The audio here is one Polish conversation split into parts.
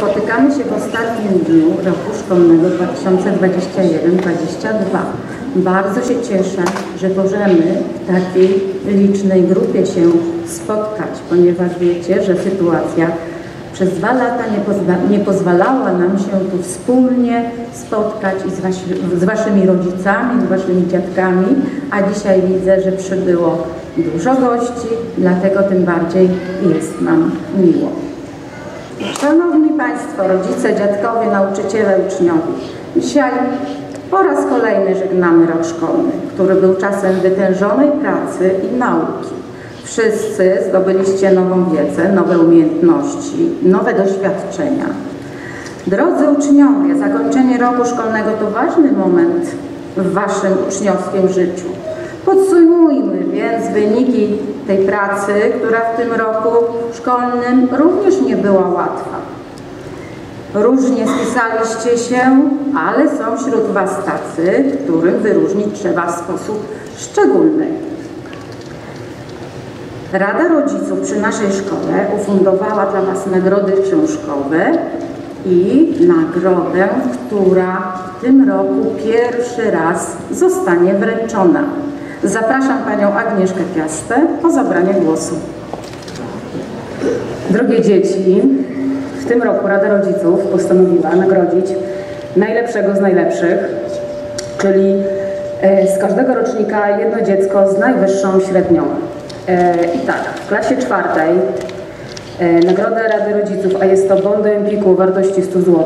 Spotykamy się w ostatnim dniu roku szkolnego 2021-2022. Bardzo się cieszę, że możemy w takiej licznej grupie się spotkać, ponieważ wiecie, że sytuacja przez dwa lata nie, pozwa- nie pozwalała nam się tu wspólnie spotkać i z, wasi, z waszymi rodzicami, z waszymi dziadkami, a dzisiaj widzę, że przybyło dużo gości, dlatego tym bardziej jest nam miło. Szanowni Państwo, rodzice, dziadkowie, nauczyciele, uczniowie, dzisiaj po raz kolejny żegnamy rok szkolny, który był czasem wytężonej pracy i nauki. Wszyscy zdobyliście nową wiedzę, nowe umiejętności, nowe doświadczenia. Drodzy uczniowie, zakończenie roku szkolnego to ważny moment w Waszym uczniowskim życiu. Podsumujmy więc wyniki tej pracy, która w tym roku szkolnym również nie była łatwa. Różnie spisaliście się, ale są wśród Was tacy, którym wyróżnić trzeba w sposób szczególny. Rada Rodziców przy naszej szkole ufundowała dla Was nagrody książkowe i nagrodę, która w tym roku pierwszy raz zostanie wręczona. Zapraszam Panią Agnieszkę Piastę o zabranie głosu. Drogie dzieci, w tym roku Rada Rodziców postanowiła nagrodzić najlepszego z najlepszych, czyli e, z każdego rocznika jedno dziecko z najwyższą średnią. E, I tak, w klasie czwartej e, nagrodę Rady Rodziców, a jest to bon do Empiku wartości 100 zł,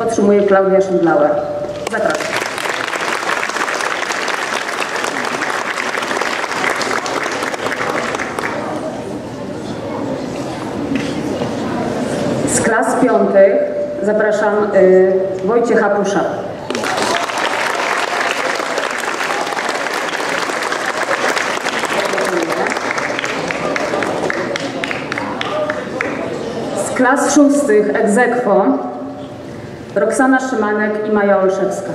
otrzymuje Klaudia Schindlauer. Zapraszam. Z piątych zapraszam y, Wojciecha Pusza. Z klas szóstych egzekwo Roxana Szymanek i Maja Olszewska.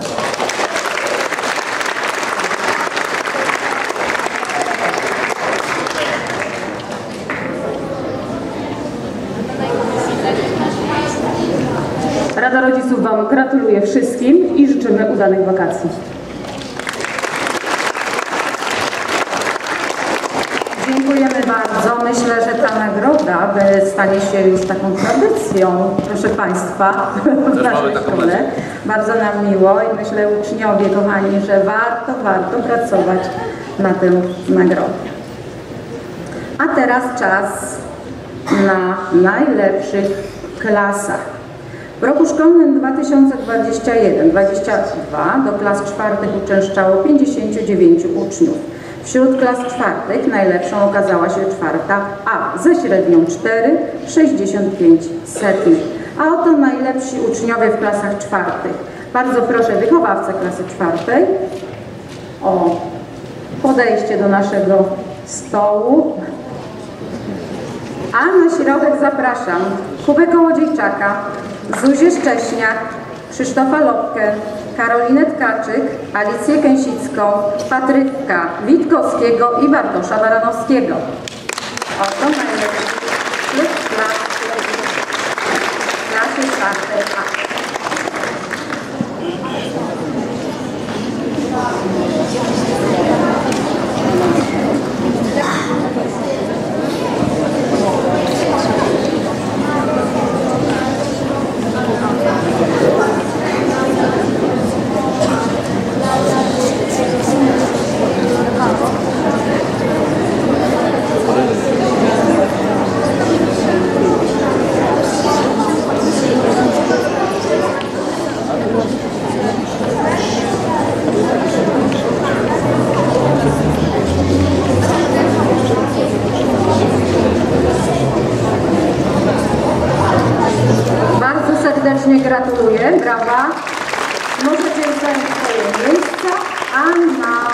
Rada Rodziców Wam gratuluje wszystkim i życzymy udanych wakacji. Dziękujemy bardzo. Myślę, że ta nagroda stanie się już taką tradycją, proszę Państwa, w naszej szkole. Bardzo nam miło i myślę uczniowie kochani, że warto, warto pracować na tę nagrodę. A teraz czas na najlepszych klasach. W roku szkolnym 2021-2022 do klas czwartych uczęszczało 59 uczniów. Wśród klas czwartych najlepszą okazała się czwarta A ze średnią 4,65 setnych. A oto najlepsi uczniowie w klasach czwartych. Bardzo proszę wychowawcę klasy czwartej o podejście do naszego stołu. A na środek zapraszam Kubę Kołodziejczaka, Zuzię Szcześniak, Krzysztofa Lopkę, Karolinę Tkaczyk, Alicję Kęsicką, Patryka Witkowskiego i Bartosza Baranowskiego. Oto najlepszy klub klas w klasie czwartej A. Bardzo serdecznie gratuluję, brawa. Możecie zająć swoje miejsca, a na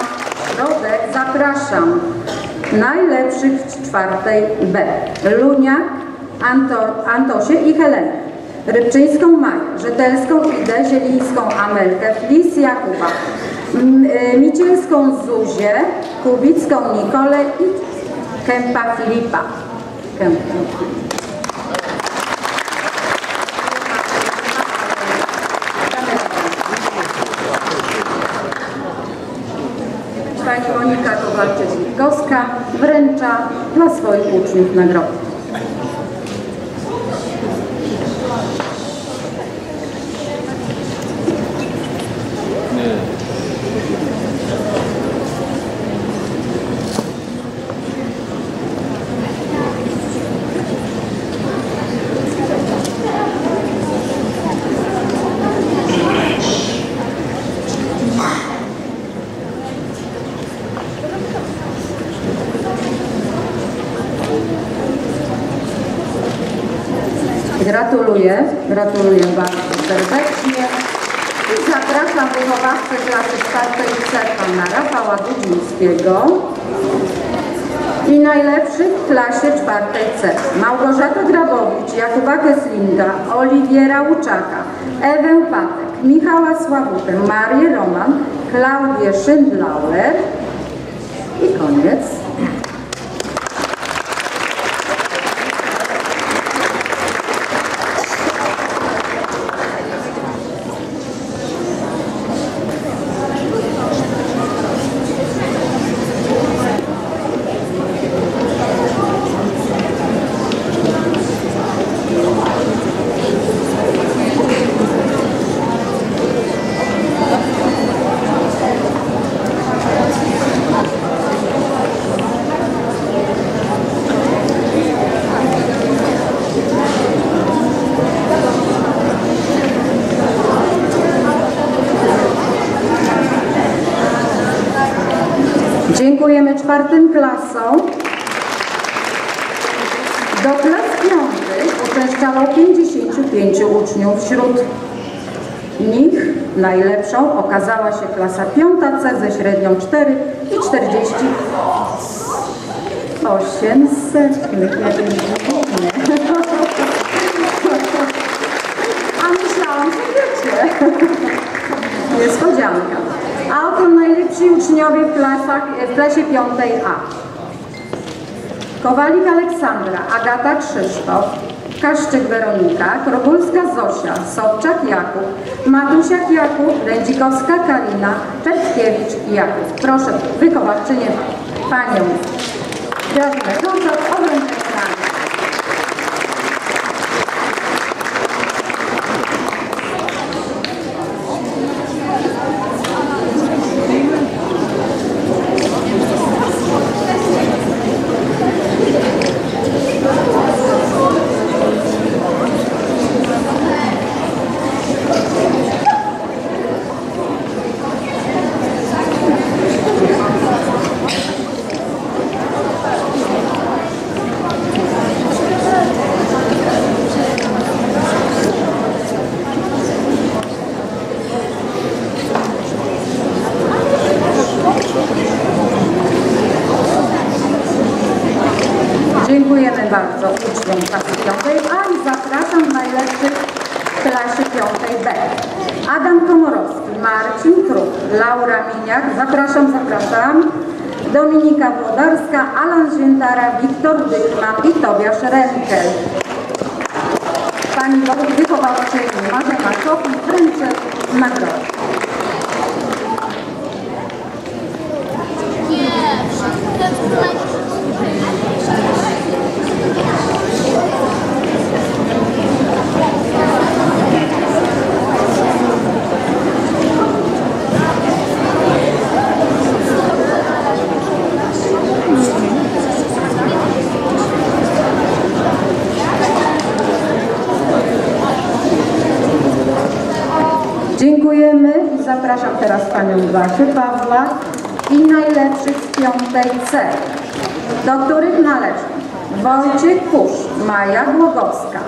środek zapraszam najlepszych z czwartej B. Luniak, Anto, Antosię i Helenę. Rybczyńską Maję, Rzetelską Idę, Zielińską Amelkę, Flis Jakuba, y, Micielską Zuzię, Kubicką Nikolę i Kępa Filipa. Kępa. pani Monika Kowalczyk-Wikowska wręcza dla swoich uczniów nagrody. Gratuluję, bardzo serdecznie. I zapraszam wychowawcę klasy czwartej pana Rafała Dudzińskiego i najlepszych w klasie czwartej C Małgorzatę Grabowicz, Jakuba Keslinga, Oliwiera Łuczaka, Ewę Patek, Michała Sławutę, Marię Roman, Klaudię Schindlauer i koniec. Dziękujemy czwartym klasom. Do klas piątych uczęszczało 55 uczniów. Wśród nich najlepszą okazała się klasa piąta C ze średnią 4 i 48 setnych. A myślałam, że wiecie. Niespodzianka. Najlepsi uczniowie w, klasach, w klasie 5A. Kowalik Aleksandra, Agata Krzysztof, Kaszczyk Weronika, Krobulska Zosia, Sobczak Jakub, Matusiak Jakub, Rędzikowska Kalina, Czertkiewicz Jakub. Proszę wychowawczynię Panią Grażynę o wręczenie nagród. Dziękujemy bardzo uczniom klasy piątej, a i zapraszam najlepszych w klasie piątej B. Adam Komorowski, Marcin Kruk, Laura Miniak, zapraszam, zapraszam. Dominika Włodarska, Alan Ziętara, Wiktor Dykman i Tobiasz Renkel. Pani wychowawczyni Marzena Kopin wręczy nagrodę. Dziękujemy i zapraszam Basię Pawła i najlepszych z piątej C, do których należą Wojciech Pusz, Maja Głogowska,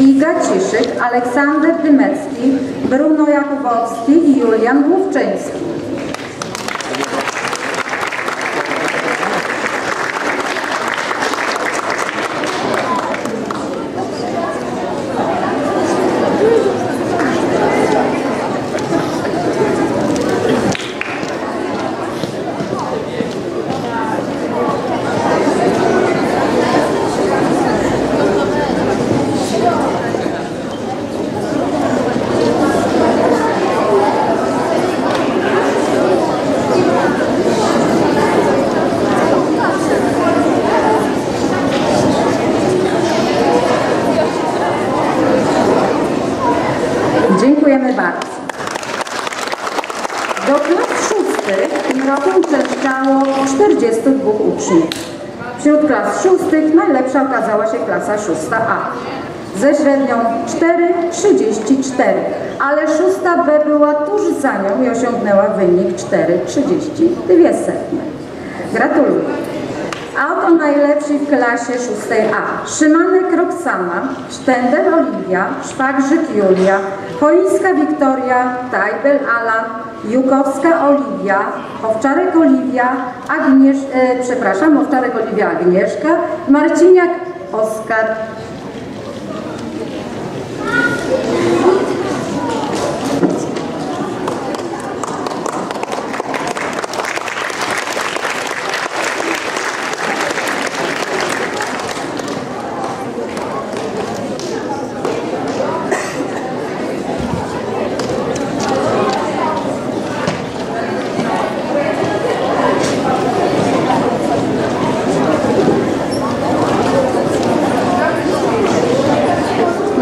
Iga Ciszyk, Aleksander Dymecki, Bruno Jakubowski i Julian Główczyński. Klasa 6A ze średnią 4,34, ale 6B była tuż za nią i osiągnęła wynik 4,32. Gratuluję. A oto najlepsi w klasie 6A. Szymanek Roxana, Sztender Oliwia, Szwagrzyk Julia, Cholińska Wiktoria, Tajbel Alan, Jukowska Oliwia, Owczarek Oliwia, Agniesz, e, przepraszam, Owczarek Oliwia Agnieszka, Marciniak Oskar,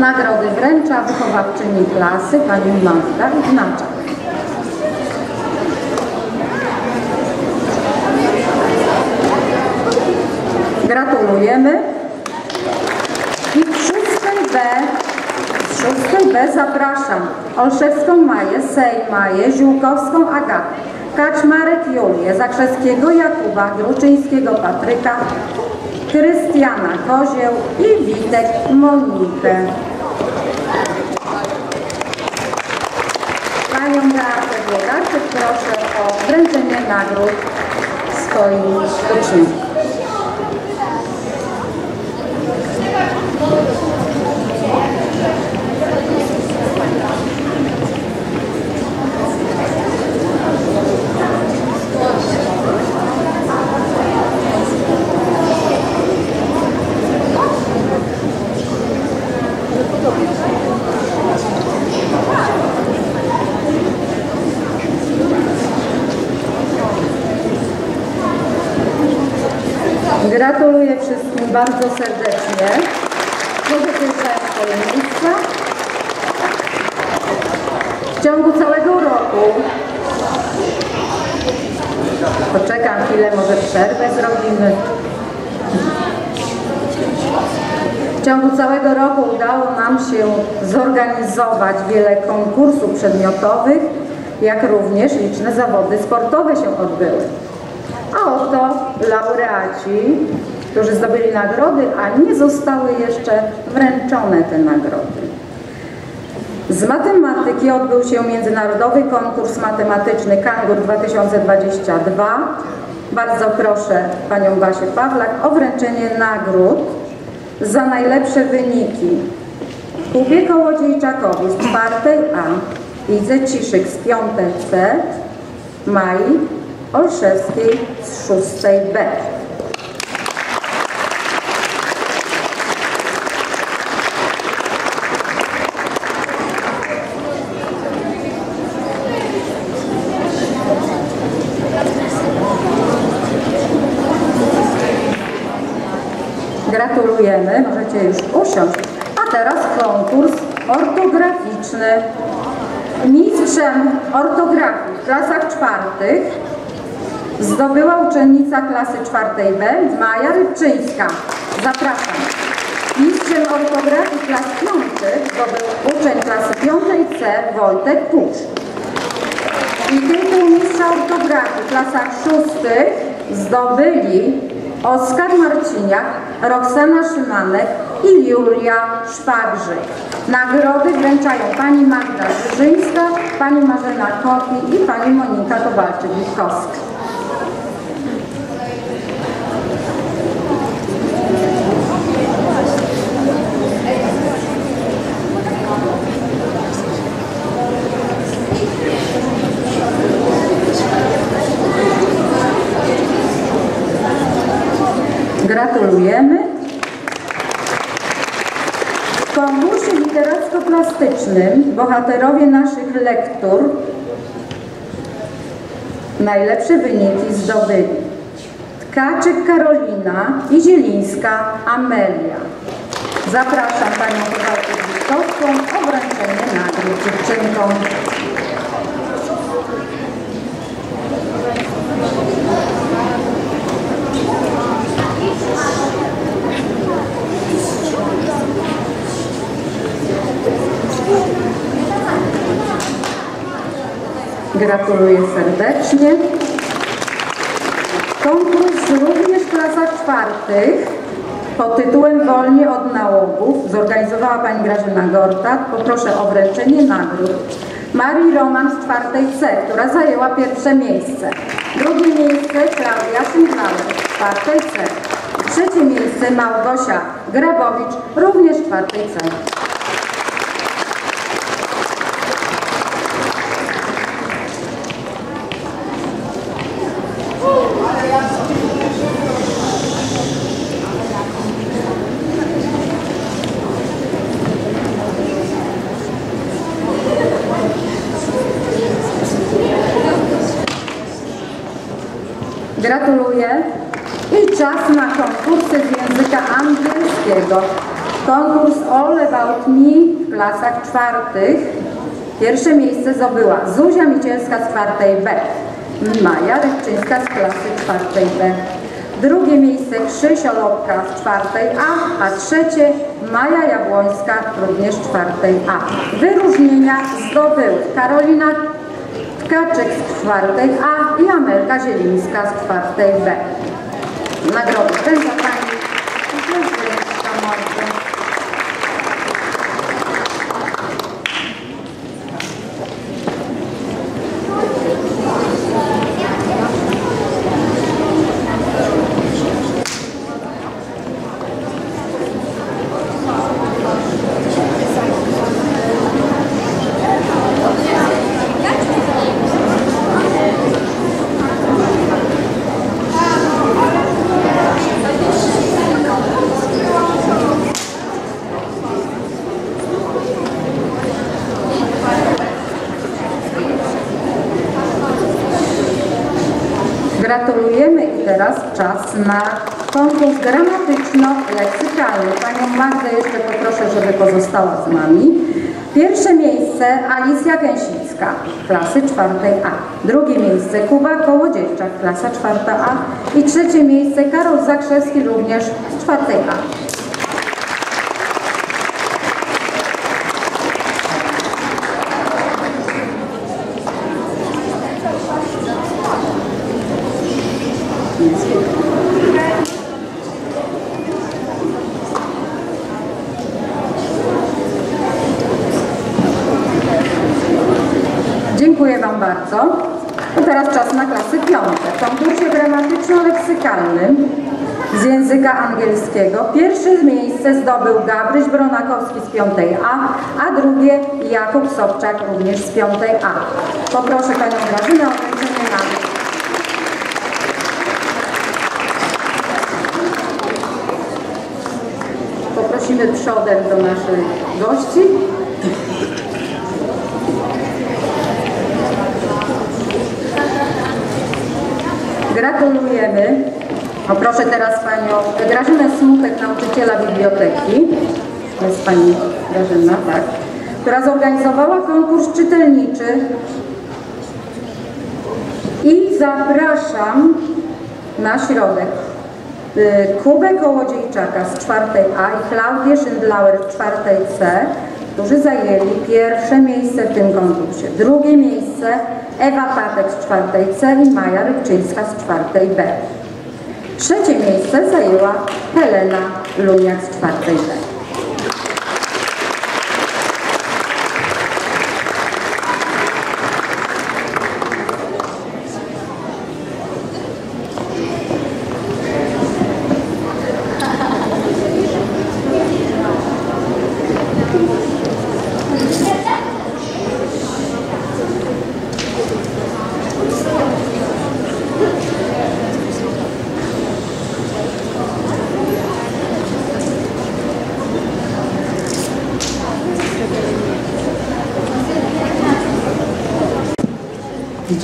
Nagrody wręcza wychowawczyni pani Magda Ignaczak. Gratulujemy. I w szóstej B, z szóstej B zapraszam Olszewską Maję, Sej Maję, Ziółkowską Agatę, Kaczmarek Julię, Zakrzewskiego Jakuba, Gruczyńskiego Patryka, Krystiana Kozieł i Witek Monikę. Panią Włodarczyk proszę o wręczenie nagród swoim uczniom. Gratuluję wszystkim bardzo serdecznie. Możecie zająć swoje miejsca. W ciągu całego roku Poczekam chwilę, może przerwę zrobimy. W ciągu całego roku udało nam się zorganizować wiele konkursów przedmiotowych, jak również liczne zawody sportowe się odbyły. A oto laureaci, którzy zdobyli nagrody, a nie zostały jeszcze wręczone te nagrody. Z matematyki odbył się międzynarodowy konkurs matematyczny Kangur 2022. Bardzo proszę Panią Basię Pawlak o wręczenie nagród za najlepsze wyniki. Kubie Kołodziejczakowi z czwartej A, Idze Ciszyk z piątej C, Mai Olszewskiej z szóstej B. Możecie już usiąść. A teraz konkurs ortograficzny. Mistrzem ortografii w klasach czwartych zdobyła uczennica klasy czwartej B, Maja Rybczyńska. Zapraszam. Mistrzem ortografii klas piątych zdobył uczeń klasy piątej C, Wojtek Pucz. I tytuł mistrza ortografii w klasach szóstych zdobyli Oskar Marciniak, Roxana Szymanek i Julia Szwagrzyk. Nagrody wręczają pani Magda Żyżyńska, pani Marzena Kopi i pani Monika Kowalczyk-Witkowska. Gratulujemy. W konkursie literacko-plastycznym bohaterowie naszych lektur najlepsze wyniki zdobyli Tkaczyk Karolina i Zielińska Amelia. Zapraszam Panią Kowalczyk Witkowską o wręczenie nagród dziewczynkom. Thank you. Gratuluję serdecznie. Konkurs również w klasach czwartych pod tytułem Wolnie od nałogów zorganizowała Pani Grażyna Gortat. Poproszę o wręczenie nagród. Marii Roman z czwartej C, która zajęła pierwsze miejsce. Drugie miejsce Klaudia Szymlauer z czwartej C. Trzecie miejsce Małgosia Grabowicz, również z czwartej C. Gratuluję. I na konkursy z języka angielskiego. Konkurs All About Me w klasach czwartych. Pierwsze miejsce zdobyła Zuzia Micielska z czwartej B. Maja Rybczyńska z klasy czwartej B. Drugie miejsce Krzysio Lopka z czwartej A, a trzecie Maja Jabłońska również czwartej A. Wyróżnienia zdobyły Karolina Tkaczek z czwartej A i Amelka Zielińska z czwartej B. Nagrody ten za Pani. Dziękuję bardzo. Gratulujemy i teraz czas na konkurs gramatyczno-leksykalny. Panią Magdę jeszcze poproszę, żeby pozostała z nami. Pierwsze miejsce Alicja Gęsicka, klasy czwartej A. Drugie miejsce Kuba Kołodziejczak, klasa czwarta A. I trzecie miejsce Karol Zakrzewski, również z czwartej A. Dziękuję Wam bardzo. I teraz czas na klasy piąte. W konkursie z języka angielskiego pierwsze miejsce zdobył Gabryś Bronakowski z piątej A, a drugie Jakub Sobczak również z piątej A. Poproszę Panią Grażynę o wręczenie nagród. Poprosimy przodem do naszych gości. Gratulujemy. Poproszę teraz Panią Grażynę Smutek, nauczyciela biblioteki. To jest Pani Grażyna, tak. Która zorganizowała konkurs czytelniczy. I zapraszam na środek y, Kubę Kołodziejczaka z czwartej A i Klaudię Schindlauer z czwartej C, którzy zajęli pierwsze miejsce w tym konkursie. Drugie miejsce Ewa Patek z czwartej C i Maja Rybczyńska z czwartej B. Trzecie miejsce zajęła Helena Luniak z czwartej B.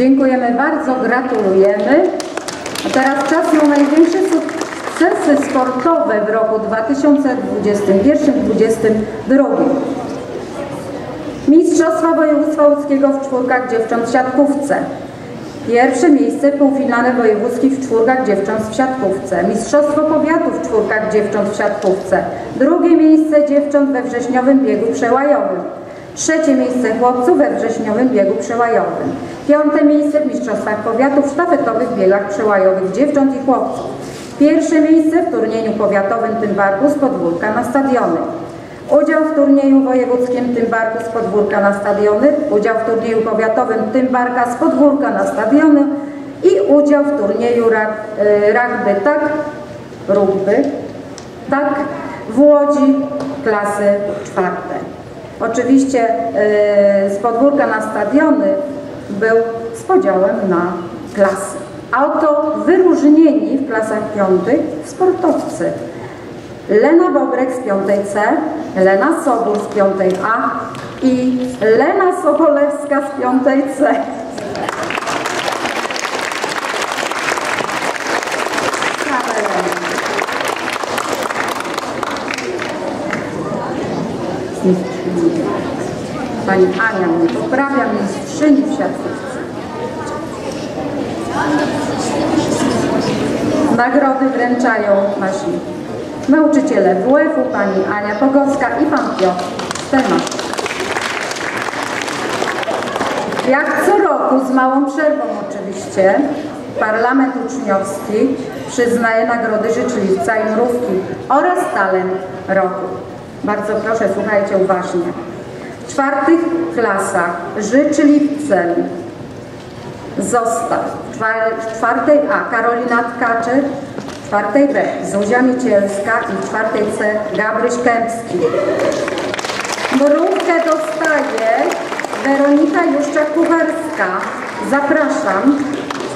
Dziękujemy bardzo, gratulujemy. A teraz czas na największe sukcesy sportowe w roku 2021-2022. Mistrzostwa Województwa Łódzkiego w czwórkach dziewcząt w siatkówce. Pierwsze miejsce półfinale wojewódzkich w czwórkach dziewcząt w siatkówce. Mistrzostwo powiatu w czwórkach dziewcząt w siatkówce. Drugie miejsce dziewcząt we wrześniowym biegu przełajowym. Trzecie miejsce chłopców we wrześniowym biegu przełajowym. Piąte miejsce w Mistrzostwach Powiatów w sztafetowych biegach przełajowych dziewcząt i chłopców. Pierwsze miejsce w turnieju powiatowym Tymbarku z podwórka na stadiony. Udział w turnieju wojewódzkim Tymbarku z podwórka na stadiony, udział w turnieju powiatowym Tymbarka z podwórka na stadiony i udział w turnieju y, rugby tak, rugby, tak w Łodzi klasy czwarte. Oczywiście y, z podwórka na stadiony był z podziałem na klasy. A oto wyróżnieni w klasach piątych sportowcy. Lena Bobrek z 5C, Lena Sobór z 5A i Lena Sobolewska z 5C. Brawa, Pani Ania mnie poprawia, mistrzyni w. Nagrody wręczają nasi nauczyciele WF-u, pani Ania Pogowska i pan Piotr Stemak. Jak co roku, z małą przerwą oczywiście, Parlament Uczniowski przyznaje nagrody życzliwca i mrówki oraz talent roku. Bardzo proszę, słuchajcie uważnie. Czwartych klasach. Życzliwcem został w czwar- w czwartej A. Karolina Tkaczyk, w czwartej B. Zuzia Micielska. I w czwartej C. Gabryś Kępski. Mrówkę dostaje Weronika Juszczak-Kucharska. Zapraszam.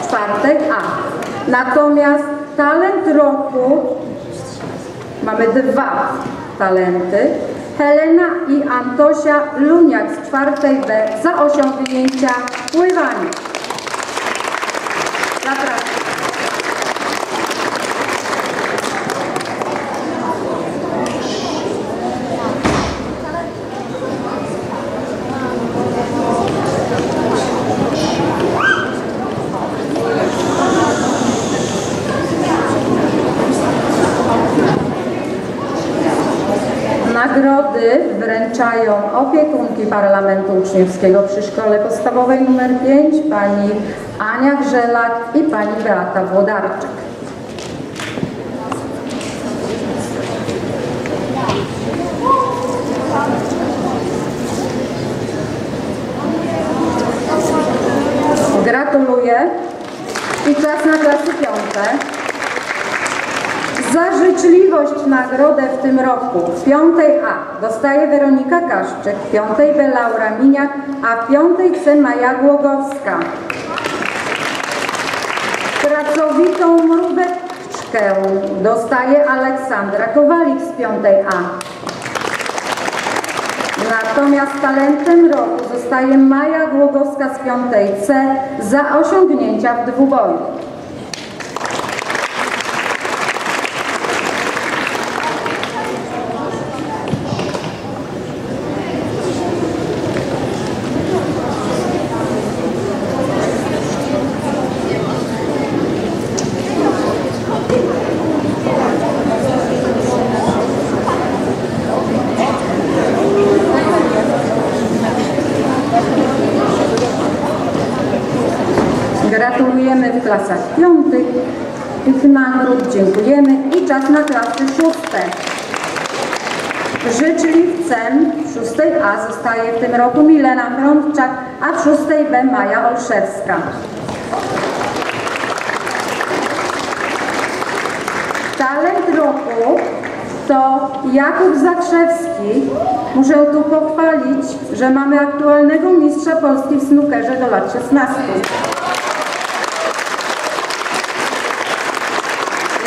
W czwartej A. Natomiast talent roku. Mamy dwa talenty. Helena i Antosia Luniak z czwartej B za osiągnięcia w pływaniu. Zapraszam. Nagrody wręczają opiekunki Parlamentu Uczniowskiego przy Szkole Podstawowej nr 5 pani Ania Grzelak i pani Beata Włodarczyk. Gratuluję i czas na klasy piąte. Za życzliwość nagrodę w tym roku w piątej A dostaje Weronika Kaszczyk, w piątej B Laura Miniak, a w piątej C Maja Głogowska. Pracowitą mróweczkę dostaje Aleksandra Kowalik z piątej A. Natomiast talentem roku zostaje Maja Głogowska z piątej C za osiągnięcia w dwuboju. Gratulujemy w klasach piątych tych nagród, dziękujemy i czas na klasy szóste. Życzliwcem w szóstej A zostaje w tym roku Milena Frądczak, a w szóstej B Maja Olszewska. Talent roku to Jakub Zakrzewski. Muszę tu pochwalić, że mamy aktualnego mistrza Polski w snookerze do lat 16.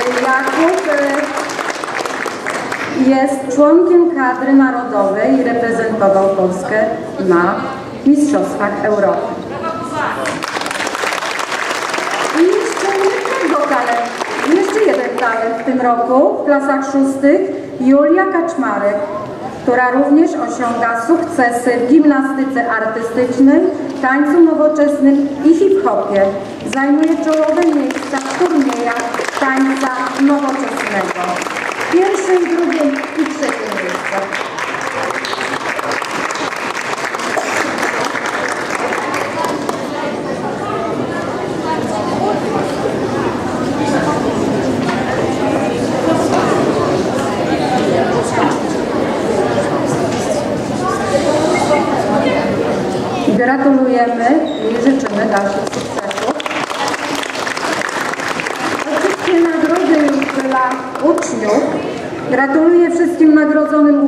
Jakub y, jest członkiem kadry narodowej i reprezentował Polskę na Mistrzostwach Europy. I jeszcze jednego jeszcze jeden talent w tym roku w klasach szóstych Julia Kaczmarek, która również osiąga sukcesy w gimnastyce artystycznej, tańcu nowoczesnym i hip-hopie. Zajmuje czołowe miejsca w turniejach tańca nowoczesnego. Pierwszym, drugim i trzecim miejscu. Gratulujemy.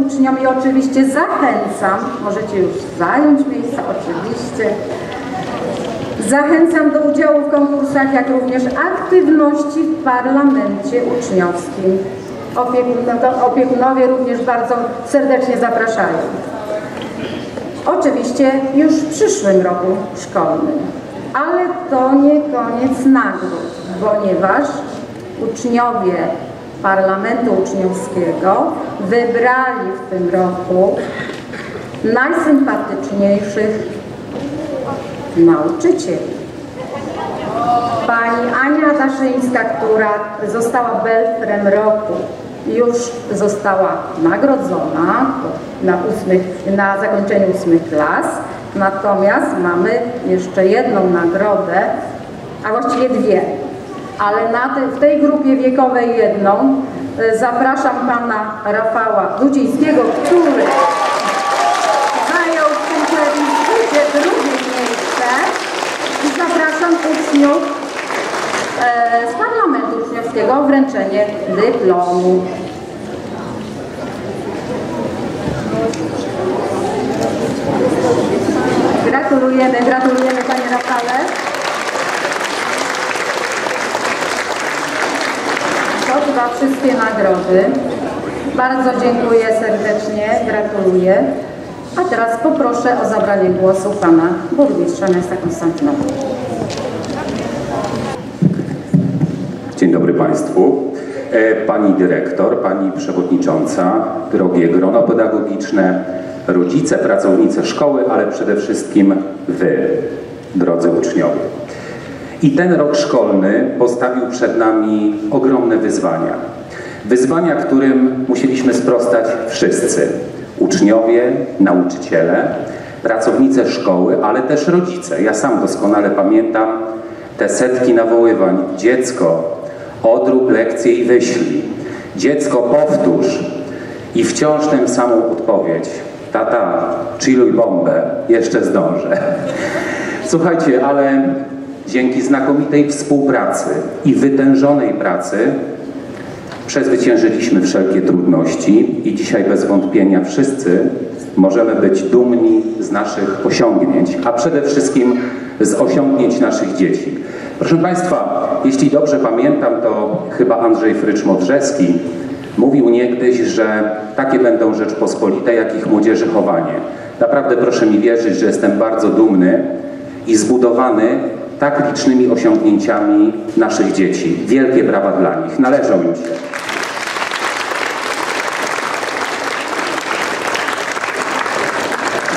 Uczniom i oczywiście zachęcam, możecie już zająć miejsca, oczywiście. Zachęcam do udziału w konkursach, jak również aktywności w parlamencie uczniowskim. Opiekun- Opiekunowie również bardzo serdecznie zapraszają. Oczywiście już w przyszłym roku szkolnym. Ale to nie koniec nagród, ponieważ uczniowie Parlamentu Uczniowskiego wybrali w tym roku najsympatyczniejszych nauczycieli. Pani Ania Daszyńska, która została Belfrem roku, już została nagrodzona na, ósmych, na zakończeniu ósmych klas. Natomiast mamy jeszcze jedną nagrodę, a właściwie dwie. Ale na te, w tej grupie wiekowej jedną y, zapraszam pana Rafała Dudzińskiego, który zajął w tym plebiscycie drugie miejsce i zapraszam uczniów e, z Parlamentu Uczniowskiego o wręczenie dyplomu. Gratulujemy, gratulujemy Panie Rafale. Chyba wszystkie nagrody. Bardzo dziękuję serdecznie, gratuluję. A teraz poproszę o zabranie głosu Pana Burmistrza Miasta Konstantynowa. Dzień dobry Państwu. E, Pani dyrektor, Pani przewodnicząca, drogie grono pedagogiczne, rodzice, pracownice szkoły, ale przede wszystkim Wy, drodzy uczniowie. I ten rok szkolny postawił przed nami ogromne wyzwania. Wyzwania, którym musieliśmy sprostać wszyscy. Uczniowie, nauczyciele, pracownice szkoły, ale też rodzice. Ja sam doskonale pamiętam te setki nawoływań. Dziecko, odrób lekcję i wyślij. Dziecko, powtórz. I wciąż tę samą odpowiedź. Tata, chilluj bombę, jeszcze zdążę. Słuchajcie, ale dzięki znakomitej współpracy i wytężonej pracy przezwyciężyliśmy wszelkie trudności i dzisiaj bez wątpienia wszyscy możemy być dumni z naszych osiągnięć, a przede wszystkim z osiągnięć naszych dzieci. Proszę Państwa, jeśli dobrze pamiętam, to chyba Andrzej Frycz-Modrzewski mówił niegdyś, że takie będą Rzeczpospolite, jak ich młodzieży chowanie. Naprawdę proszę mi wierzyć, że jestem bardzo dumny i zbudowany tak licznymi osiągnięciami naszych dzieci. Wielkie brawa dla nich, należą im się.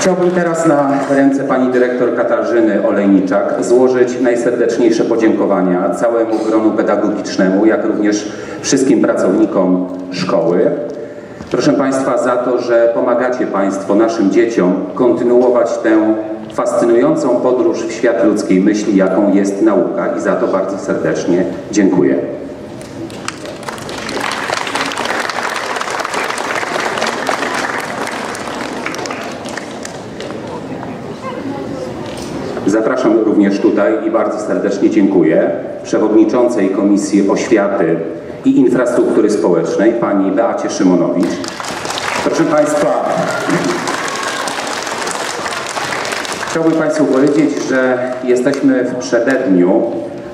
Chciałbym teraz na ręce pani dyrektor Katarzyny Olejniczak złożyć najserdeczniejsze podziękowania całemu gronu pedagogicznemu, jak również wszystkim pracownikom szkoły. Proszę Państwa za to, że pomagacie Państwo naszym dzieciom kontynuować tę fascynującą podróż w świat ludzkiej myśli, jaką jest nauka i za to bardzo serdecznie dziękuję. Zapraszam również tutaj i bardzo serdecznie dziękuję przewodniczącej Komisji Oświaty i Infrastruktury Społecznej, pani Beacie Szymonowicz. Proszę Państwa, chciałbym Państwu powiedzieć, że jesteśmy w przededniu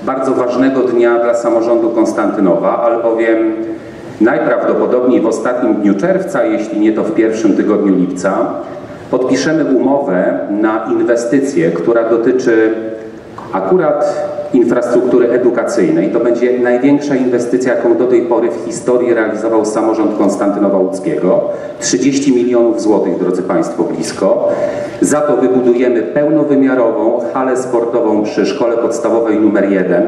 bardzo ważnego dnia dla samorządu Konstantynowa, albowiem najprawdopodobniej w ostatnim dniu czerwca, jeśli nie to w pierwszym tygodniu lipca, podpiszemy umowę na inwestycję, która dotyczy akurat infrastruktury edukacyjnej. To będzie największa inwestycja, jaką do tej pory w historii realizował samorząd Konstantynowa Łódzkiego. 30 milionów złotych, drodzy Państwo, blisko. Za to wybudujemy pełnowymiarową halę sportową przy szkole podstawowej numer 1,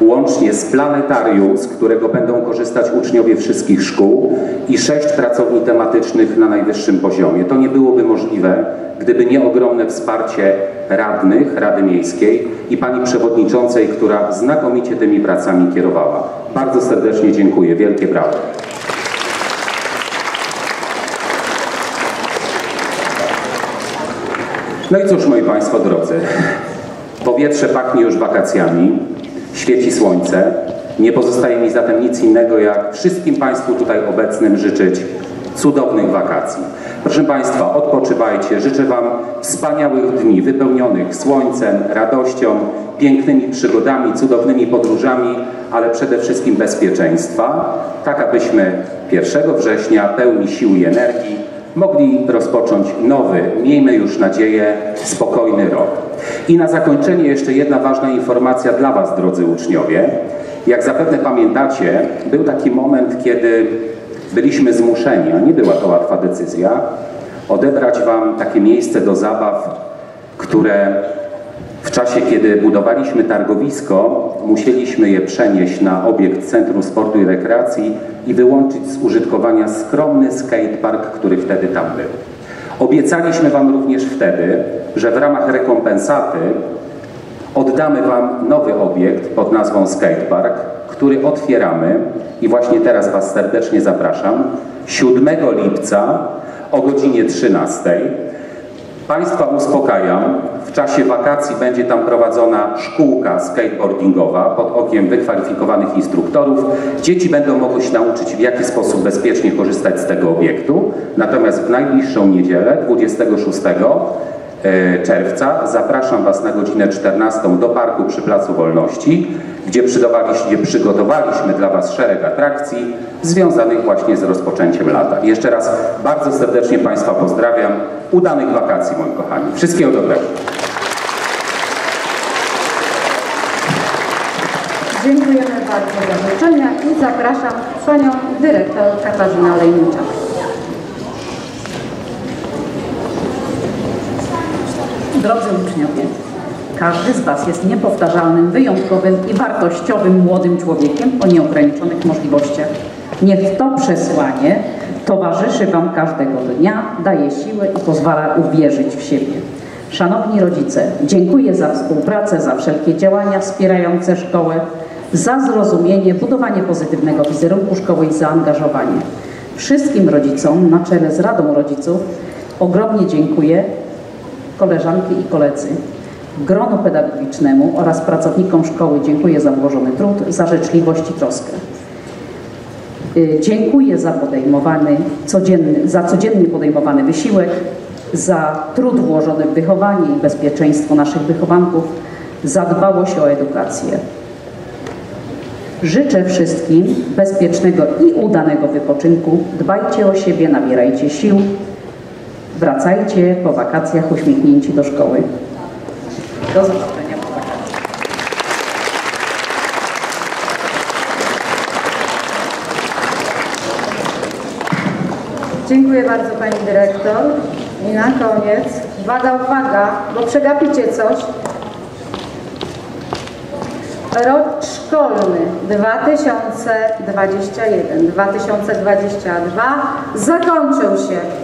łącznie z planetarium, z którego będą korzystać uczniowie wszystkich szkół i sześć pracowni tematycznych na najwyższym poziomie. To nie byłoby możliwe, gdyby nie ogromne wsparcie radnych Rady Miejskiej i pani przewodniczącej, która znakomicie tymi pracami kierowała. Bardzo serdecznie dziękuję. Wielkie brawo. No i cóż, moi Państwo drodzy, powietrze pachnie już wakacjami, świeci słońce. Nie pozostaje mi zatem nic innego, jak wszystkim Państwu tutaj obecnym życzyć cudownych wakacji. Proszę Państwa, odpoczywajcie. Życzę Wam wspaniałych dni, wypełnionych słońcem, radością, pięknymi przygodami, cudownymi podróżami, ale przede wszystkim bezpieczeństwa, tak abyśmy 1 września pełni sił i energii mogli rozpocząć nowy, miejmy już nadzieję, spokojny rok. I na zakończenie jeszcze jedna ważna informacja dla Was, drodzy uczniowie. Jak zapewne pamiętacie, był taki moment, kiedy byliśmy zmuszeni, a nie była to łatwa decyzja, odebrać Wam takie miejsce do zabaw, które w czasie, kiedy budowaliśmy targowisko, musieliśmy je przenieść na obiekt Centrum Sportu i Rekreacji i wyłączyć z użytkowania skromny skatepark, który wtedy tam był. Obiecaliśmy Wam również wtedy, że w ramach rekompensaty oddamy Wam nowy obiekt pod nazwą Skatepark, który otwieramy i właśnie teraz Was serdecznie zapraszam 7 lipca o godzinie 13. Państwa uspokajam, w czasie wakacji będzie tam prowadzona szkółka skateboardingowa pod okiem wykwalifikowanych instruktorów. Dzieci będą mogły się nauczyć w jaki sposób bezpiecznie korzystać z tego obiektu. Natomiast w najbliższą niedzielę, 26 e, czerwca, zapraszam Was na godzinę 14 do parku przy Placu Wolności, gdzie, przygotowaliśmy dla Was szereg atrakcji związanych właśnie z rozpoczęciem lata. Jeszcze raz bardzo serdecznie Państwa pozdrawiam. Udanych wakacji, moi kochani. Wszystkiego dobrego. Dziękujemy bardzo za życzenia i zapraszam panią dyrektor Katarzynę Lejniczak. Drodzy uczniowie, każdy z Was jest niepowtarzalnym, wyjątkowym i wartościowym młodym człowiekiem o nieograniczonych możliwościach. Niech to przesłanie towarzyszy Wam każdego dnia, daje siłę i pozwala uwierzyć w siebie. Szanowni rodzice, dziękuję za współpracę, za wszelkie działania wspierające szkołę, za zrozumienie, budowanie pozytywnego wizerunku szkoły i zaangażowanie. Wszystkim rodzicom na czele z Radą Rodziców ogromnie dziękuję, koleżanki i koledzy. Gronu pedagogicznemu oraz pracownikom szkoły dziękuję za włożony trud, za życzliwość i troskę. Y, Dziękuję za podejmowany codzienny, za codziennie podejmowany wysiłek, za trud włożony w wychowanie i bezpieczeństwo naszych wychowanków, za dbałość o edukację. Życzę wszystkim bezpiecznego i udanego wypoczynku. Dbajcie o siebie, nabierajcie sił. Wracajcie po wakacjach uśmiechnięci do szkoły. Do zobaczenia po wakacjach. Dziękuję bardzo pani dyrektor. I na koniec, uwaga, uwaga, bo przegapicie coś. Rok szkolny 2021-2022 zakończył się.